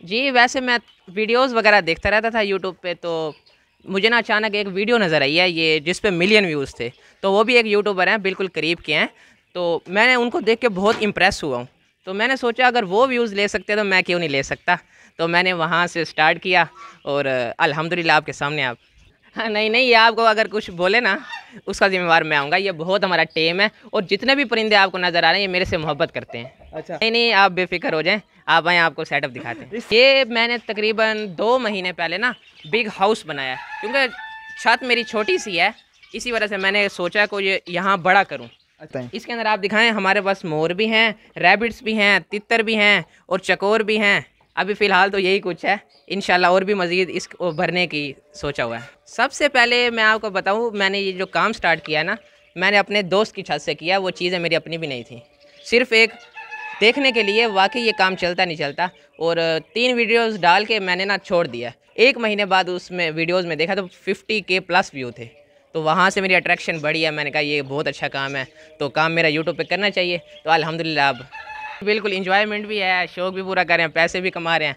जी, वैसे मैं वीडियोस वगैरह देखता रहता था यूट्यूब पे तो मुझे ना अचानक एक वीडियो नज़र आई है, ये जिस पे मिलियन व्यूज़ थे। तो वो भी एक यूट्यूबर हैं, बिल्कुल करीब के हैं। तो मैंने उनको देख के बहुत इम्प्रेस हुआ हूँ। तो मैंने सोचा, अगर वो व्यूज़ ले सकते तो मैं क्यों नहीं ले सकता? तो मैंने वहाँ से स्टार्ट किया और, अल्हम्दुलिल्लाह आपके सामने आप हाँ नहीं नहीं, ये आपको अगर कुछ बोले ना, उसका जिम्मेवार मैं आऊँगा। ये बहुत हमारा टेम है और जितने भी परिंदे आपको नज़र आ रहे हैं, ये मेरे से मोहब्बत करते हैं। अच्छा। नहीं नहीं आप बेफिक्र हो जाएँ। आप आए आपको सेटअप दिखाते हैं। ये मैंने तकरीबन दो महीने पहले ना बिग हाउस बनाया क्योंकि छत मेरी छोटी सी है इसी वजह से मैंने सोचा को ये यहाँ बड़ा करूँ। अच्छा। इसके अंदर आप दिखाएँ हमारे पास मोर भी हैं रैबिट्स भी हैं तितर भी हैं और चकोर भी हैं। अभी फ़िलहाल तो यही कुछ है। इन और भी मज़ीद इस भरने की सोचा हुआ है। सबसे पहले मैं आपको बताऊँ मैंने ये जो काम स्टार्ट किया ना मैंने अपने दोस्त की छत से किया वो चीज़ें मेरी अपनी भी नहीं थी। सिर्फ़ एक देखने के लिए वाकई ये काम चलता नहीं चलता। और तीन वीडियोस डाल के मैंने ना छोड़ दिया। एक महीने बाद उसमें वीडियोस में देखा तो 50 के प्लस व्यू थे। तो वहाँ से मेरी अट्रैक्शन बढ़ी है। मैंने कहा, ये बहुत अच्छा काम है। तो काम मेरा यूट्यूब पे करना चाहिए। तो अल्हम्दुलिल्लाह अब बिल्कुल इंजॉयमेंट भी है, शौक भी पूरा कर रहे हैं, पैसे भी कमा रहे हैं।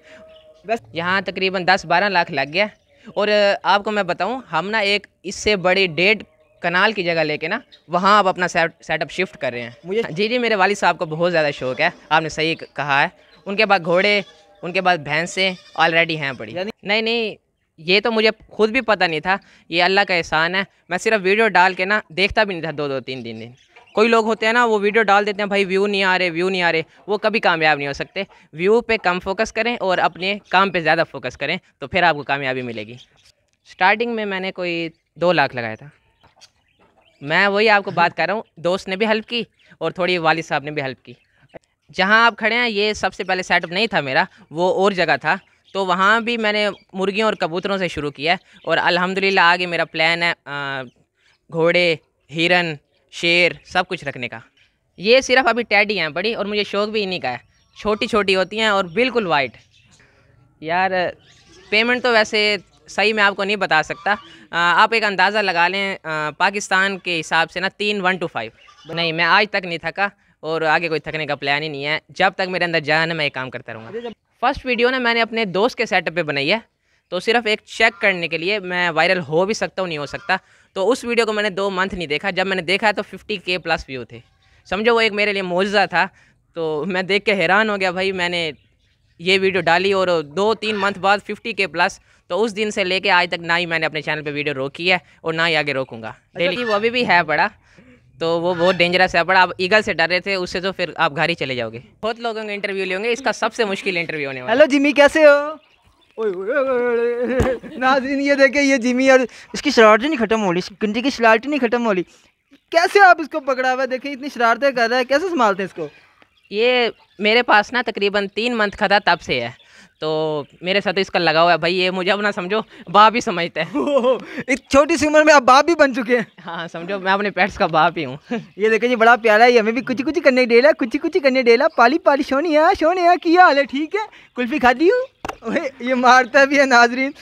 बस यहाँ तकरीबन दस बारह लाख लग गया। और आपको मैं बताऊँ, हम ना एक इससे बड़ी डेढ़ कनाल की जगह लेके ना वहाँ आप अपना सेट सेटअप शिफ्ट कर रहे हैं। मुझे जी जी मेरे वालिद साहब को बहुत ज़्यादा शौक है आपने सही कहा है। उनके पास घोड़े उनके पास भैंसें ऑलरेडी हैं पड़ी नहीं नहीं ये तो मुझे खुद भी पता नहीं था ये अल्लाह का एहसान है। मैं सिर्फ़ वीडियो डाल के ना देखता भी नहीं था दो दो तीन तीन दिन। कोई लोग होते हैं ना वो वीडियो डाल देते हैं भाई व्यू नहीं आ रहे व्यू नहीं आ रहे। वो कभी कामयाब नहीं हो सकते। व्यू पे कम फोकस करें और अपने काम पे ज़्यादा फोकस करें तो फिर आपको कामयाबी मिलेगी। स्टार्टिंग में मैंने कोई दो लाख लगाया था। मैं वही आपको बात कर रहा हूँ, दोस्त ने भी हेल्प की और थोड़ी वालिद साहब ने भी हेल्प की। जहाँ आप खड़े हैं, ये सबसे पहले सेटअप नहीं था मेरा, वो और जगह था। तो वहाँ भी मैंने मुर्गियों और कबूतरों से शुरू किया है और अल्हम्दुलिल्लाह आगे मेरा प्लान है घोड़े, हिरन, शेर, सब कुछ रखने का। ये सिर्फ़ अभी टैडी हैं बड़ी और मुझे शौक भी इन्हीं का है। छोटी छोटी होती हैं और बिल्कुल वाइट यार पेमेंट तो वैसे सही मैं आपको नहीं बता सकता। आप एक अंदाज़ा लगा लें पाकिस्तान के हिसाब से ना तीन वन टू फाइव। नहीं मैं आज तक नहीं थका और आगे कोई थकने का प्लान ही नहीं है। जब तक मेरे अंदर जान है मैं काम करता रहूँगा। फ़र्स्ट वीडियो ना मैंने अपने दोस्त के सेटअप पे बनाई है तो सिर्फ़ एक चेक करने के लिए मैं वायरल हो भी सकता हूँ नहीं हो सकता। तो उस वीडियो को मैंने दो मंथ नहीं देखा। जब मैंने देखा तो फिफ्टी के प्लस व्यू थे। समझो वो एक मेरे लिए मुआवजा था तो मैं देख के हैरान हो गया भाई मैंने ये वीडियो डाली और दो तीन मंथ बाद फिफ्टी के प्लस तो उस दिन से लेके आज तक ना ही मैंने अपने चैनल पे वीडियो रोकी है और ना ही आगे रोकूँगा। डेली अच्छा। वो अभी भी है बड़ा? तो वो बहुत डेंजरस है बड़ा। आप ईगल से डर रहे थे उससे तो फिर आप घर ही चले जाओगे। बहुत लोगों का इंटरव्यू लेंगे इसका सबसे मुश्किल इंटरव्यू होने वाला। हेलो जिमी कैसे हो? नाजिन ये देखे ये जिमी यार इसकी शरारत नहीं खत्म हो रही गंजी की शरारत नहीं खत्म हो रही कैसे आप इसको पकड़ा हुआ देखे इतनी शरारतें कर रहा है कैसे संभालते हैं इसको? ये मेरे पास ना तकरीबन तीन मंथ का था तब से है। तो मेरे साथ तो इसका लगा हुआ है। भाई ये मुझे अपना समझो बाप ही समझते हैं। इस छोटी सी उम्र में आप बाप भी बन चुके हैं। हाँ समझो मैं अपने पेट्स का बाप ही हूँ। ये देखो जी बड़ा प्यारा है हमें भी कुछ कुछ करने डेला कुछ कुछ करने डेला। पाली पाली सोनी है सोनी किया हाल है ठीक है? कुल्फी खाती हूँ? ये मारता भी है नाजरीन।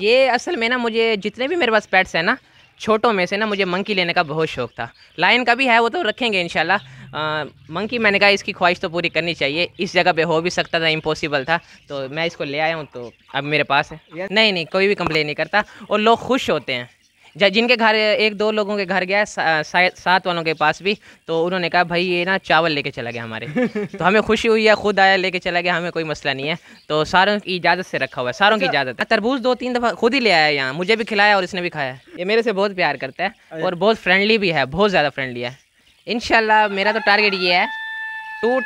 ये असल में ना मुझे जितने भी मेरे पास पेट्स हैं ना छोटों में से ना मुझे मंकी लेने का बहुत शौक था। लाइन का भी है वो तो रखेंगे इन मंकी मैंने कहा इसकी ख्वाहिश तो पूरी करनी चाहिए। इस जगह पे हो भी सकता था इम्पॉसिबल था। तो मैं इसको ले आया हूँ तो अब मेरे पास है। नहीं नहीं कोई भी कंप्लेन नहीं करता। और लोग खुश होते हैं। जिनके घर एक दो लोगों के घर गया सा, सात वालों के पास भी तो उन्होंने कहा भाई ये ना चावल लेके चला गया हमारे। तो हमें खुशी हुई है खुद आया लेके चला गया हमें कोई मसला नहीं है। तो सारों की इजाज़त से रखा हुआ है सारों की अच्छा। इजाज़त है। तरबूज दो तीन दफ़ा खुद ही ले आया यहाँ मुझे भी खिलाया और इसने भी खाया। ये मेरे से बहुत प्यार करता है और बहुत फ्रेंडली भी है बहुत ज़्यादा फ्रेंडली है। इन मेरा तो टारगेट ये है टू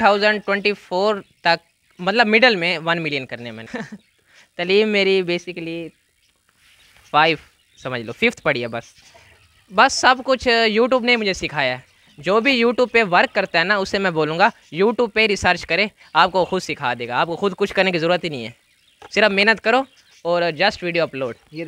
तक मतलब मिडल में वन मिलियन करने में तलीम मेरी बेसिकली फाइव समझ लो फिफ्थ पढ़ी है बस। बस सब कुछ यूट्यूब ने मुझे सिखाया है। जो भी यूट्यूब पे वर्क करता है ना उसे मैं बोलूँगा यूट्यूब पे रिसर्च करें आपको खुद सिखा देगा। आपको खुद कुछ करने की ज़रूरत ही नहीं है। सिर्फ़ मेहनत करो और जस्ट वीडियो अपलोड ये